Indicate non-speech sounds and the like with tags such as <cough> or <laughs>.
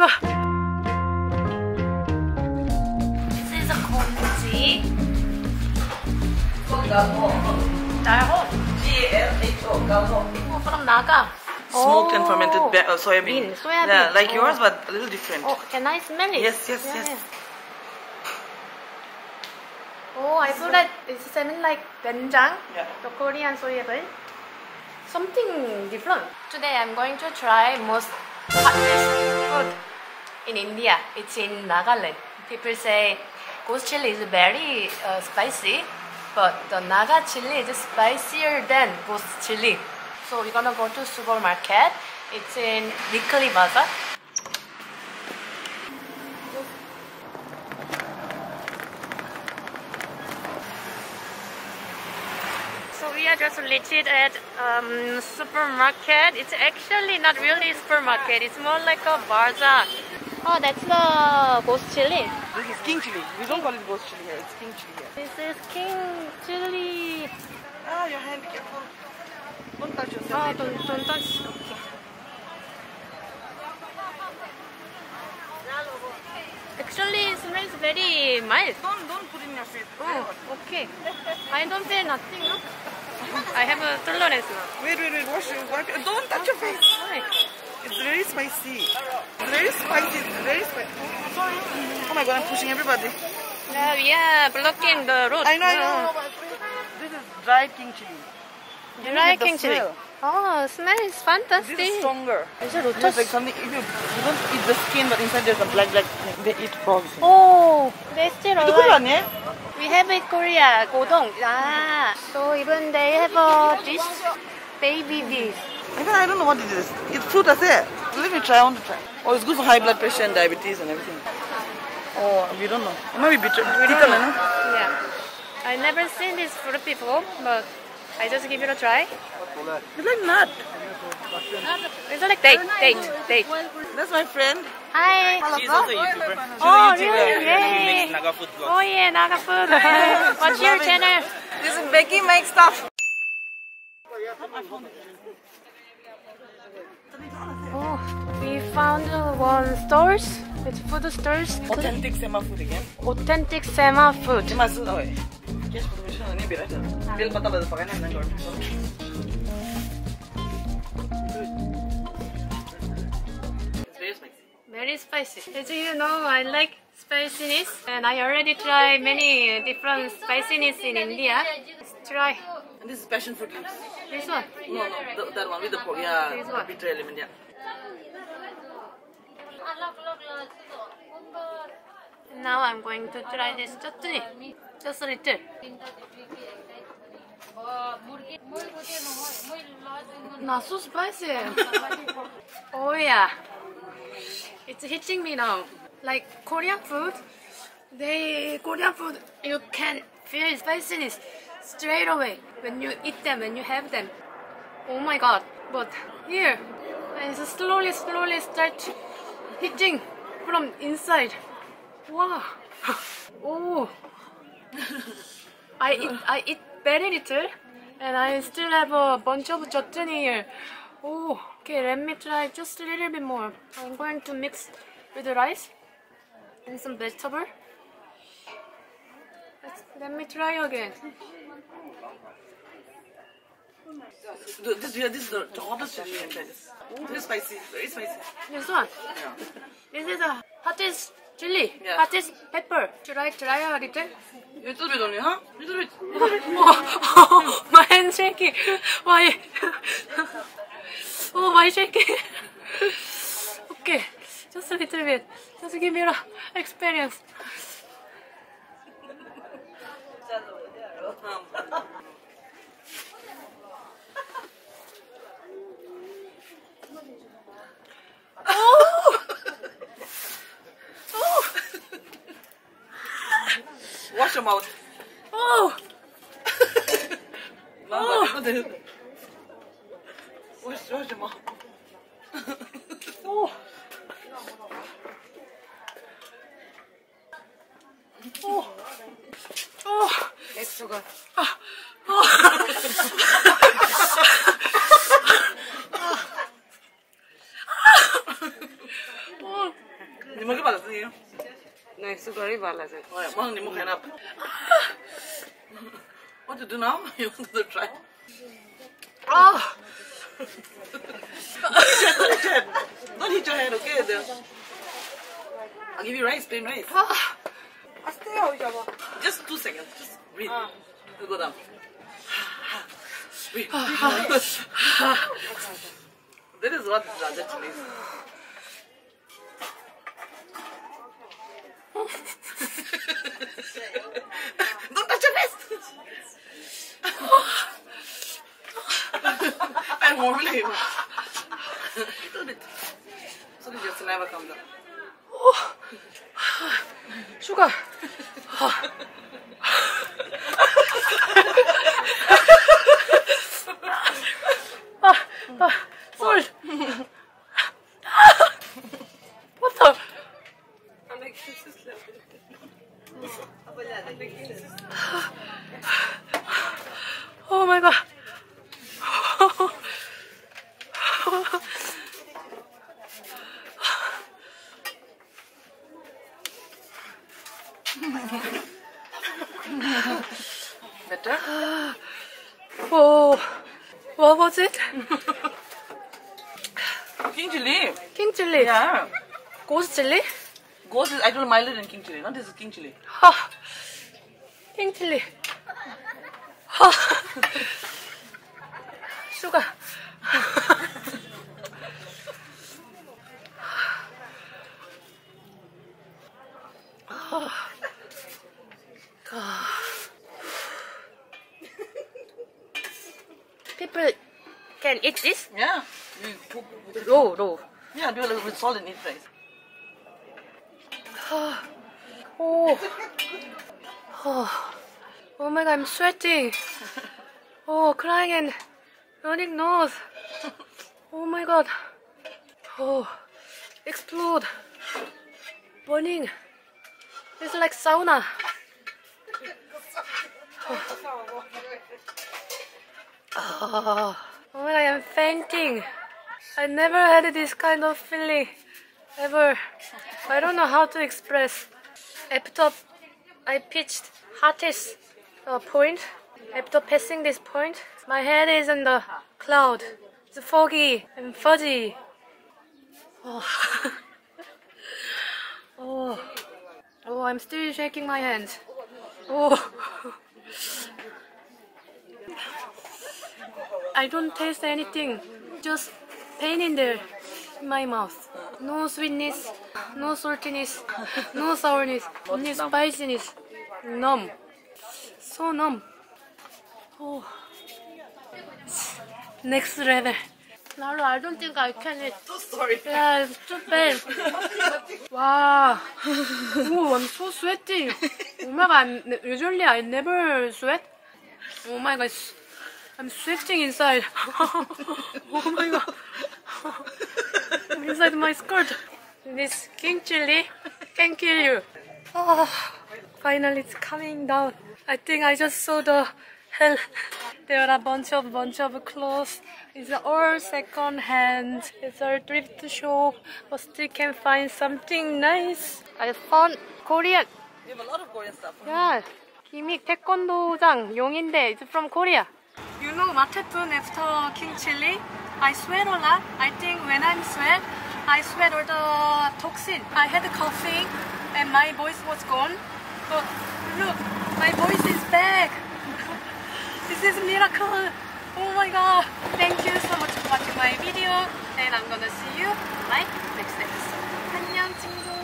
god. This is a congee. Dalho. Oh, from Naga. Smoked and Oh. fermented be- uh, soybean. Bean, soybean. Yeah, like Oh. yours, but a little different. Oh, can I smell it? Yes, yes, Yeah. yes. Oh, I thought that it's something like doenjang, Yeah. the Korean soybean. Something different. Today I'm going to try most hottest food in India. It's in Nagaland. People say ghost chili is very uh, spicy, but the Naga chili is spicier than ghost chili. So we're gonna go to supermarket. It's in Weekly Bazaar. So we are just legit at um, supermarket. It's actually not really supermarket. It's more like a bazaar. Oh, that's the ghost chili. This is king chili. We don't call it ghost chili here. It's king chili here. This is king chili. Ah, your hand, careful. Don't touch yourself. Oh, don't, don't touch. Okay. Actually, it smells very mild. Don't, don't put in your face. Oh, okay. I don't feel nothing. No? I have a tolerance now. Wait, wait, wait. Wash your work. Don't touch your face. Why? It's very spicy. Very spicy. Very spicy. Sorry. Oh my god, I'm pushing everybody. No, yeah, blocking the road. I know, I know. This is dry king chili. You dry king chili. Oh, smell is fantastic. This is stronger. Is it lotus? like something, if you, you don't eat the skin, but inside there's a black, black, thing. they eat frogs. Oh, they still alive. We have in Korea, godong. Ah, so even they have a dish, baby dish. Even I don't know what it is. It's fruit, that's it. Let me try, I want to try. Oh, it's good for high blood pressure and diabetes and everything. Oh, we don't know. Maybe didn't know Yeah. I never seen this fruit before, but I just give it a try. It's like nut. It's like date, date, date. That's my friend. Hi. She's also a YouTuber. Oh, really? Naga food. Oh yeah, Naga food. <laughs> What's your channel? This is Becky make stuff. Oh, we found uh, one stores. It's food stores. Authentic Sema food again. Authentic Sema food. Su oke. Yes, professional ini biar aja. Biar patah patah pakai nang nang It's very spicy. Very spicy. As you know, I like spiciness, and I already tried many uh, different spiciness in India. Let's try And this is passion fruit leaves. this one. No, no, the, that one with the pork. Yeah, This the one. bitter element. Yeah. Now I'm going to try this chutney. Just a little. Not so spicy. <laughs> oh yeah. It's hitting me now. Like Korean food, they Korean food you can feel spiciness straight away when you eat them, when you have them. Oh my god. But here, it's slowly, slowly start hitting from inside. Wow. <laughs> Oh. I eat, I eat very little and I still have a bunch of chutney here. Oh, okay, let me try just a little bit more. I'm going to mix with the rice and some vegetable. Let's, let me try again. This, yeah, this is the, the hottest chili inside this. Very spicy, very spicy. This one. Yeah. This is the hottest chili, Yeah. hottest pepper. Should I try a little? Little bit only, huh? Little bit. oh, my hand's shaking. Why? oh, my shaking. okay, just a little bit. Just give me an experience. Oh! Oh! Wash your mouth. Oh! Wash, wash your mouth. Oh! Oh! Oh! It's so good. Oh, Mau cái bà là gì không? Này, sugary balance. Oh, yeah. Mau ni mau kain apa? What to do now? You want to try? Ah! Don't hit your head. Don't hit your head, okay? I'll give you rice, plain rice. Just two seconds. Just breathe. You go down. Breathe. that is what Raja actually is. Don't touch your face. I won't believe it. Do. So that your saliva comes out. Sugar. Ah, ah, salt. What the? Oh my god. Better? Was it? King chili. King chili. Yeah. Ghost chili? Ghost is I told milder than king chili. No, this is king chili. Ah, king chili. Ah. Sugar. Can eat this Yeah. Raw, raw. Yeah, do a little bit salt and eat rice. Oh. <sighs> Oh. Oh my god, I'm sweating. <laughs> Oh, crying and running nose. <laughs> Oh my god. Oh, explode. Burning. It's like sauna. <laughs> Oh. oh my god, I'm fainting. I never had this kind of feeling ever. I don't know how to express. After I pitched hottest uh, point, after passing this point, my head is in the cloud. It's foggy and fuzzy. Oh. <laughs> oh. Oh, I'm still shaking my hands. Oh. I don't taste anything. Just pain in there, in my mouth. No sweetness, no saltiness, no <laughs> sourness, only spiciness. Numb. So numb. Oh. Next level. Naru, I don't think I can eat. So sorry. Yeah, it's too bad. <laughs> wow. Oh, I'm so sweaty. Oh my god, usually I never sweat. Oh my god, I'm shifting inside. <laughs> oh my god. I'm inside my skirt. This king chili can kill you. Oh, finally it's coming down. I think I just saw the hell. There are a bunch of bunch of clothes. It's all second hand. It's a thrift shop. But still can find something nice. I found Korean. You have a lot of Korean stuff. Yeah. Kimi Taekwondo-jang, Yongin-dae. It's from Korea. You know what happened after King Chili? I sweat a lot. I think when I'm sweat, I sweat all the toxin. I had coughing and my voice was gone. But look, my voice is back. <laughs> this is miracle. Oh my god. Thank you so much for watching my video. And I'm gonna see you in my next episode. 안녕 친구.